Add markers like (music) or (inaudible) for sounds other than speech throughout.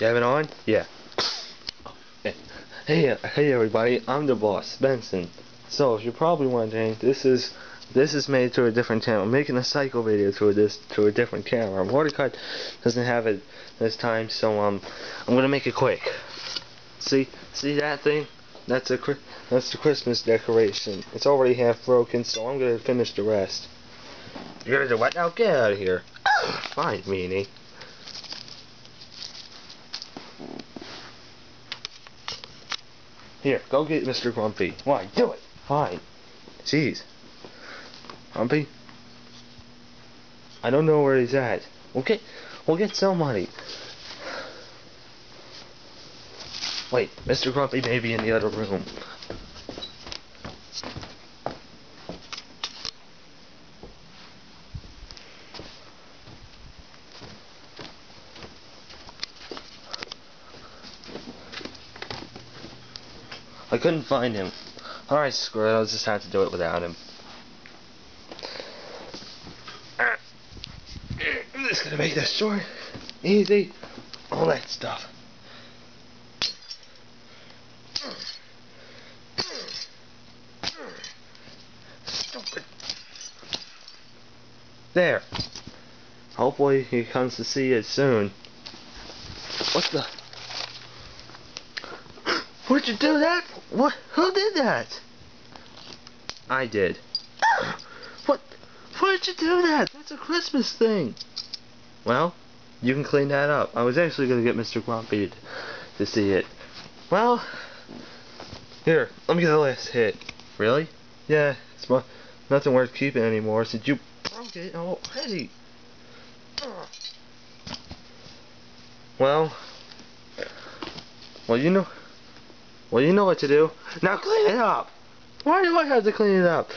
You have it on? Yeah. Hey, hey everybody, I'm the boss, Benson. So, if you're probably wondering, this is this is made through a different channel. I'm making a Psycho video through this through a different camera. Mordecai doesn't have it this time, so um, I'm gonna make it quick. See, see that thing? That's a that's the Christmas decoration. It's already half broken, so I'm gonna finish the rest. You're gonna do what now? Get out of here. (coughs) Fine, meanie. Here, go get Mr. Grumpy. Why? Do it. Fine. Jeez. Grumpy? I don't know where he's at. We'll we'll get somebody. Wait, Mr. Grumpy may be in the other room. I couldn't find him. Alright, screw it, I'll just have to do it without him. I'm just gonna make this short, easy, all that stuff. Stupid. There. Hopefully he comes to see it soon. What the? Where'd you do that? What? Who did that? I did. What? Why'd you do that? That's a Christmas thing. Well, you can clean that up. I was actually going to get Mr. Grumpy to, to see it. Well, here, let me get the last hit. Really? Yeah, it's nothing worth keeping anymore since you broke it already. Well, well, you know. Well, you know what to do. Now clean it up. Why do I have to clean it up?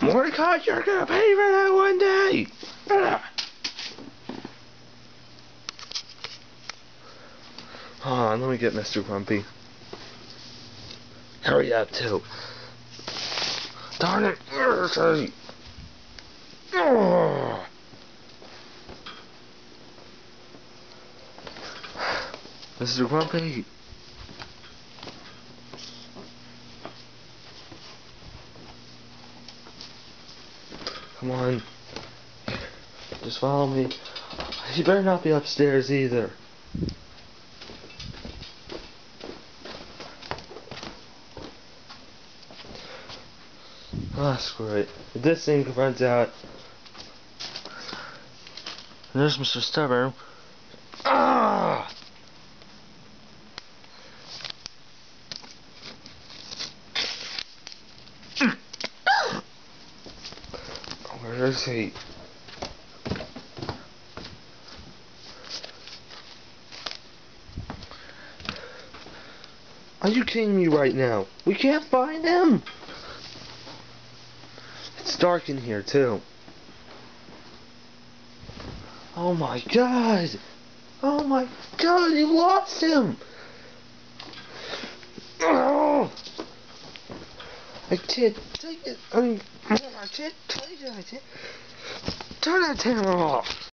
Mordecai, you're gonna pay for that one day. Hold on, let me get Mr. Grumpy. Hurry up, too. Darn it. Mr. Grumpy. Eh? Come on. Just follow me. You better not be upstairs either. Ah, screw it. If this thing runs out, there's Mr. Stubborn. Ah! Where is he? Are you kidding me right now? We can't find him! It's dark in here, too. Oh my god! Oh my god, you lost him! Oh! I can't take it. I mean, I can't take it. I can't. Turn that camera off.